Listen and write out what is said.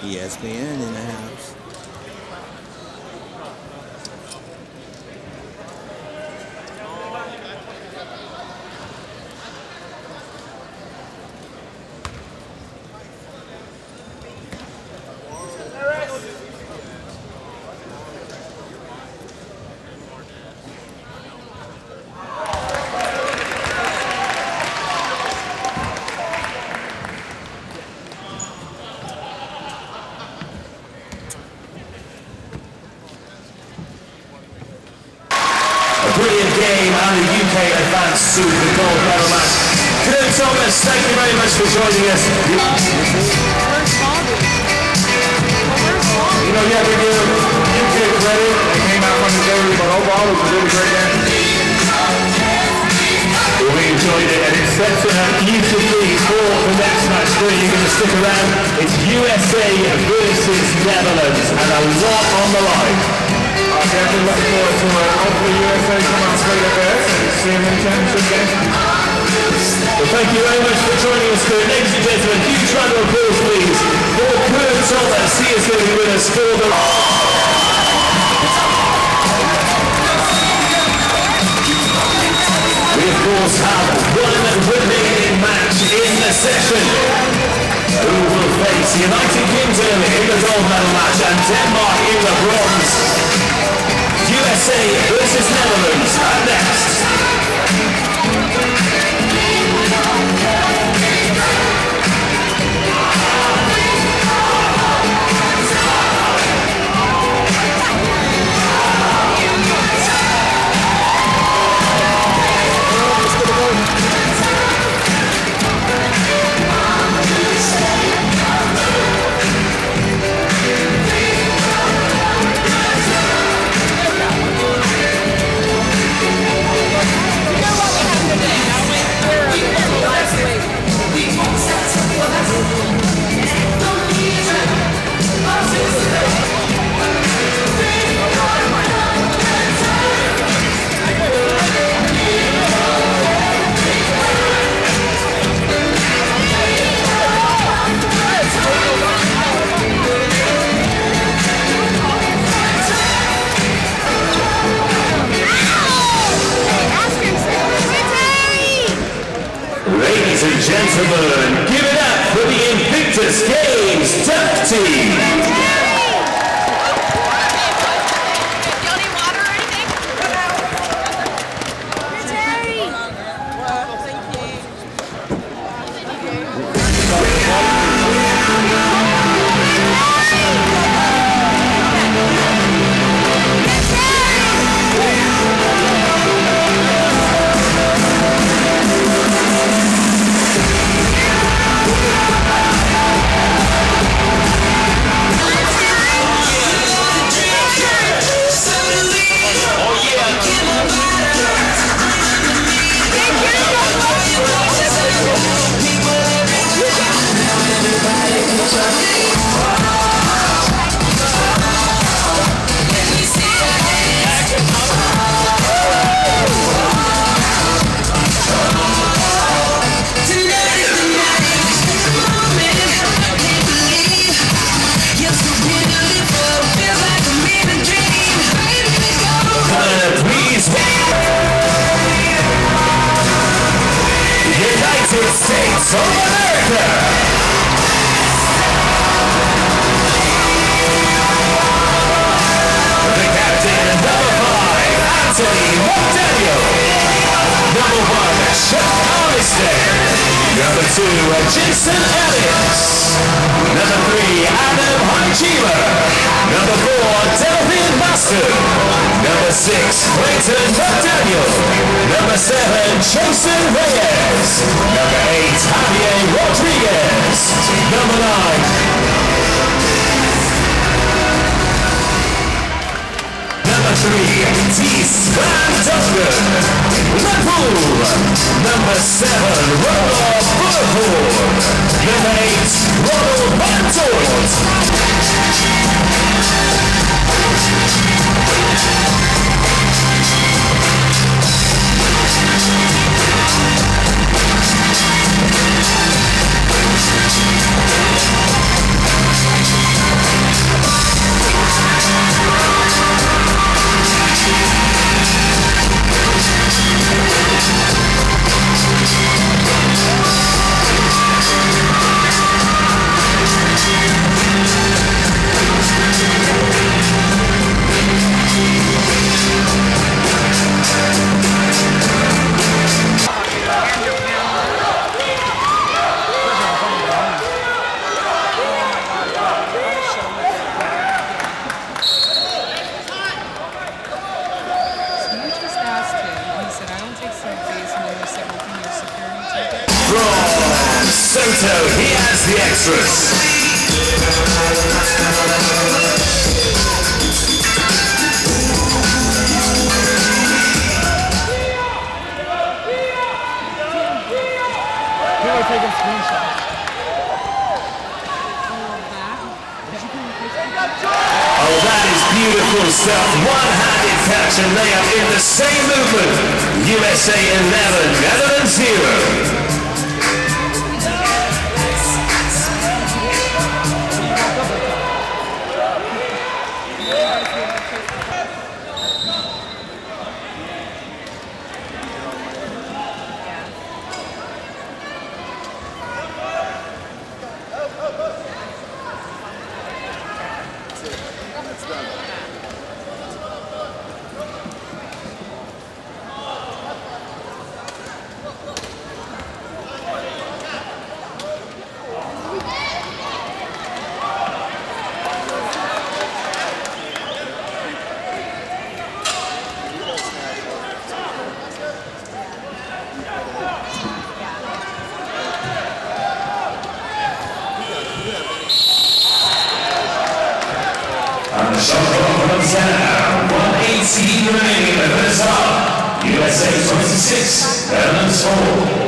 ESPN in the house. A brilliant game and the UK advanced to the gold medal match. Kurt Thomas, thank you very much for joining us. You know, yeah, we give UK credit. They came out from the dairy, but overall it was a really great game. We enjoyed it and it's set to up beautifully for the next match. Where you're going to stick around. It's USA versus Netherlands and a lot on the line. Definitely looking forward to it. Hopefully USA come out straight up there and see them championship game. Well, thank you very much for joining us today. Ladies and gentlemen, huge round of applause, please, for Kurt Thomas. He is going to be with us for the... We, of course, have one remaining match in the session. Who will face the United Kingdom in the gold medal match and Denmark in the bronze? USA is Netherlands. Next. Give it up for the Invictus Games Duck Team. Number two, uh, Jason Ellis. Number three, Adam Hanchima. Number four, Delphine Master. Number six, Clayton McDaniel. Number seven, Jason Reyes. Number eight, Javier Rodriguez. Number nine, three, T. Svan Duncan. Liverpool. Number seven, Ronald Burford. Number eight, Ronald Van Texas. Oh, that is beautiful stuff. One-handed catch, and they are in the same movement. USA 11, Netherlands 0. done. Essay 26, Elements